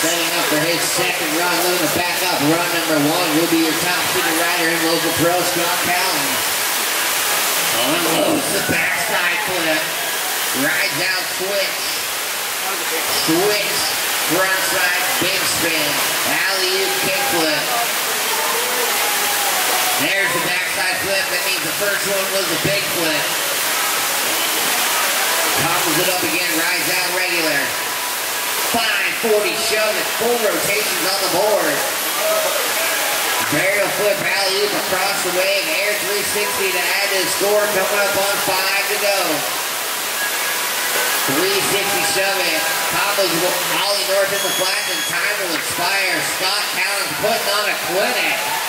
Setting up for his second run, looking to back up. Run number one will be your top speed rider in local pro, Scott Collins. Unloads the backside flip. Rides out switch. Switch. Front side big spin. Alley-oop kickflip. There's the backside flip. That means the first one was a big flip. Topples it up again. Rides. 540 shove full rotations on the board. Varial flip alley oop across the wave. Air 360 to add to the score. Coming up on five to go. 360 shove it. Combos Ollie North in the flat and time will expire. Scott Collins putting on a clinic.